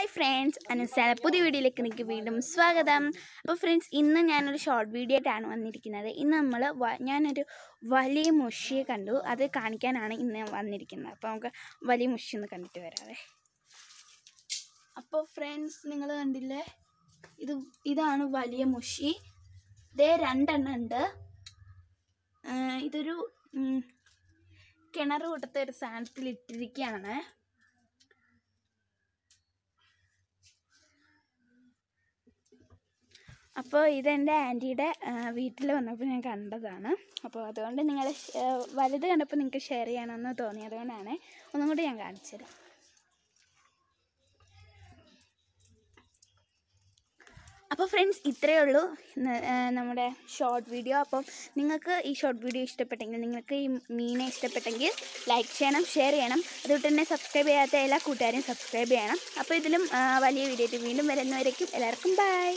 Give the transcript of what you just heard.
Hi friends അനുസാര പുതിയ വീഡിയോയിലേക്ക് എനിക്ക് വീണ്ടും സ്വാഗതം. അപ്പോൾ ഫ്രണ്ട്സ് ഇന്ന് ഞാനൊരു ഷോർട്ട് വീഡിയോ ആയിട്ടാണ് വന്നിരിക്കുന്നത്. ഇന്ന് നമ്മൾ ഞാനൊരു വലിയ മുഷിയെ കണ്ടു. അത് കാണിക്കാനാണ് ഇന്ന് വന്നിരിക്കുന്നത്. അപ്പോൾ നമുക്ക് വലിയ മുഷി ഒന്ന് കണ്ടിട്ട് വരാതെ അപ്പോൾ ഫ്രണ്ട്സ് നിങ്ങൾ കണ്ടില്ലേ? ഇത് ഇതാണ് വലിയ മുഷി. ഇതേ രണ്ടെണ്ണം ഉണ്ട്. ഇതൊരു കിണർ കൂട്ടത്തെ ഒരു സാധനത്തിൽ ഇട്ടിരിക്കുകയാണ് അപ്പോൾ ഇതെന്റെ ആന്റിയുടെ വീട്ടിൽ വന്നപ്പോൾ ഞാൻ കണ്ടതാണ്. അപ്പോൾ അതുകൊണ്ട് നിങ്ങൾ വലുത് കണ്ടപ്പോൾ നിങ്ങൾക്ക് ഷെയർ ചെയ്യണമെന്ന് തോന്നിയത് കൊണ്ടാണ് ഒന്നും കൂടി ഞാൻ കാണിച്ചത് അപ്പോൾ ഫ്രണ്ട്സ് ഇത്രയേ ഉള്ളൂ. നമ്മുടെ ഷോർട്ട് വീഡിയോ. അപ്പം നിങ്ങൾക്ക് ഈ ഷോർട്ട് വീഡിയോ ഇഷ്ടപ്പെട്ടെങ്കിൽ നിങ്ങൾക്ക് ഈ മീനെ ഇഷ്ടപ്പെട്ടെങ്കിൽ ലൈക്ക് ചെയ്യണം ഷെയർ ചെയ്യണം. അതുകൊണ്ട് തന്നെ സബ്സ്ക്രൈബ് ചെയ്യാത്ത എല്ലാ കൂട്ടുകാരെയും സബ്സ്ക്രൈബ് ചെയ്യണം. അപ്പോൾ ഇതിലും വലിയ വീഡിയോ വീണ്ടും വരുന്നവരേക്കും എല്ലാവർക്കും ബൈ.